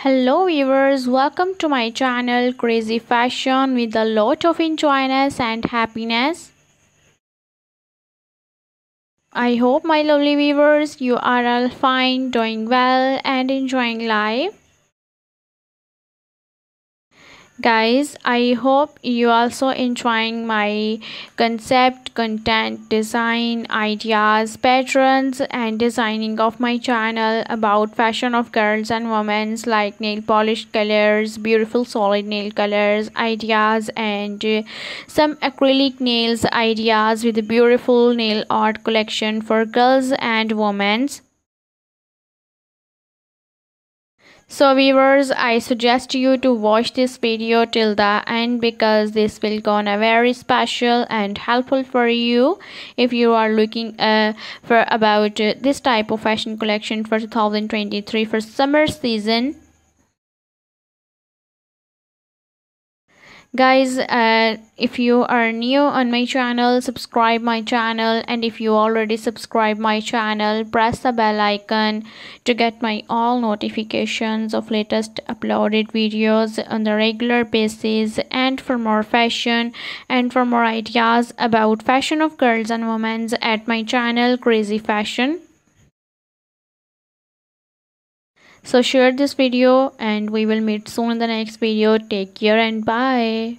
Hello viewers, welcome to my channel Crazy Fashion with a lot of enjoyness and happiness. I hope my lovely viewers you are all fine, doing well and enjoying life guys i hope you also enjoying my concept content design ideas patterns and designing of my channel about fashion of girls and women's like nail polish colors beautiful solid nail colors ideas and uh, some acrylic nails ideas with beautiful nail art collection for girls and women so viewers i suggest you to watch this video till the end because this will gonna very special and helpful for you. If you are looking uh, for about uh, this type of fashion collection for 2023 for summer season guys uh, if you are new on my channel subscribe my channel. And if you already subscribe my channel press the bell icon to get my all notifications of latest uploaded videos on the regular basis. And for more fashion and for more ideas about fashion of girls and women at my channel crazy fashion so share this video and we will meet soon in the next video. Take care and bye